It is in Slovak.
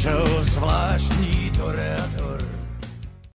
našel zvláštní to reál.